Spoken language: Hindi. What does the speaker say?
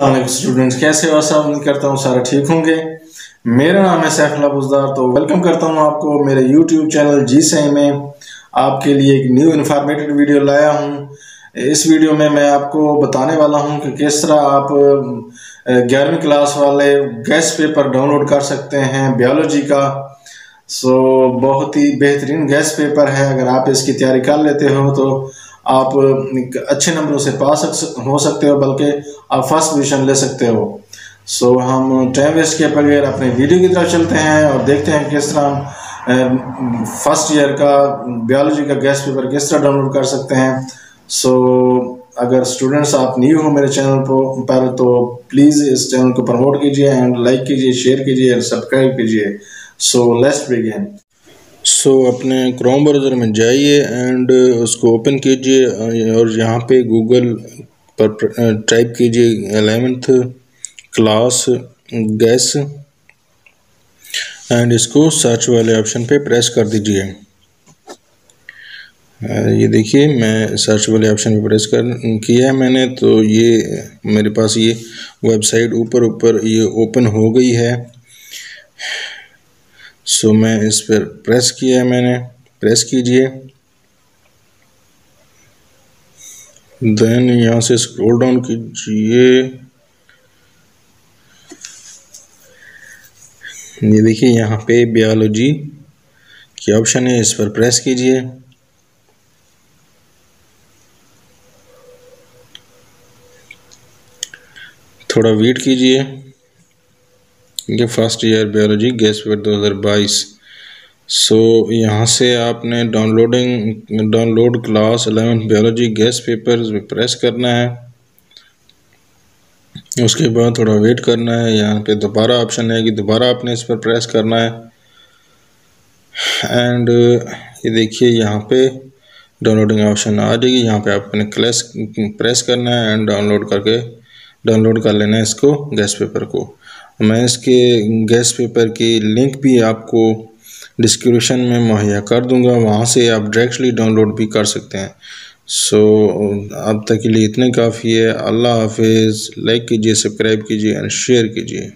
स्टूडेंट्स, कैसे हो? सब उम्मीद करता हूँ सारा ठीक होंगे। मेरा नाम है सैफला बुजदार तो वेलकम करता हूँ आपको मेरे यूट्यूब चैनल जी सही में। आपके लिए एक न्यू इन्फॉर्मेटिव वीडियो लाया हूँ। इस वीडियो में मैं आपको बताने वाला हूँ कि किस तरह आप ग्यारहवीं क्लास वाले गैस पेपर डाउनलोड कर सकते हैं बायोलॉजी का। सो बहुत ही बेहतरीन गैस पेपर है। अगर आप इसकी तैयारी कर लेते हो तो आप अच्छे नंबरों से पास हो सकते हो बल्कि आप फ़र्स्ट पोजिशन ले सकते हो। सो so, हम टाइम वेस्ट के बगैर अपने वीडियो की तरफ़ चलते हैं और देखते हैं किस तरह फ़र्स्ट ईयर का बायोलॉजी का गैस पेपर किस तरह डाउनलोड कर सकते हैं। सो so, अगर स्टूडेंट्स आप न्यू हो मेरे चैनल पर तो प्लीज़ इस चैनल को प्रमोट कीजिए एंड लाइक कीजिए शेयर कीजिए सब्सक्राइब कीजिए। So let's begin so so, अपने क्रोम ब्राउज़र में जाइए एंड उसको ओपन कीजिए और यहाँ पे गूगल पर टाइप कीजिए एलेवेंथ क्लास गैस एंड इसको सर्च वाले ऑप्शन पे प्रेस कर दीजिए। ये देखिए मैं सर्च वाले ऑप्शन पे प्रेस कर किया है मैंने तो ये मेरे पास ये वेबसाइट ऊपर ऊपर ये ओपन हो गई है। सो मैं इस पर प्रेस किया है मैंने। प्रेस कीजिए। देन यहाँ से स्क्रॉल डाउन कीजिए। ये देखिए यहाँ पे बायोलॉजी की ऑप्शन है, इस पर प्रेस कीजिए। थोड़ा वेट कीजिए। ये first year biology guess paper 2022 so so, यहाँ से आपने downloading download class eleventh biology guess paper press करना है। उसके बाद थोड़ा वेट करना है यहाँ पे दोबारा ऑप्शन है कि दोबारा आपने इस पर प्रेस करना है। एंड ये देखिए यहाँ पे डाउनलोडिंग ऑप्शन आ जाएगी यहाँ पे आपने क्लेस प्रेस करना है एंड डाउनलोड करके डाउनलोड कर लेना है इसको गैस पेपर को। मैं इसके गैस पेपर की लिंक भी आपको डिस्क्रिप्शन में मुहैया कर दूँगा। वहाँ से आप डायरेक्टली डाउनलोड भी कर सकते हैं। सो so, अब तक के लिए इतने काफ़ी है। अल्लाह हाफिज़। लाइक कीजिए सब्सक्राइब कीजिए एंड शेयर कीजिए।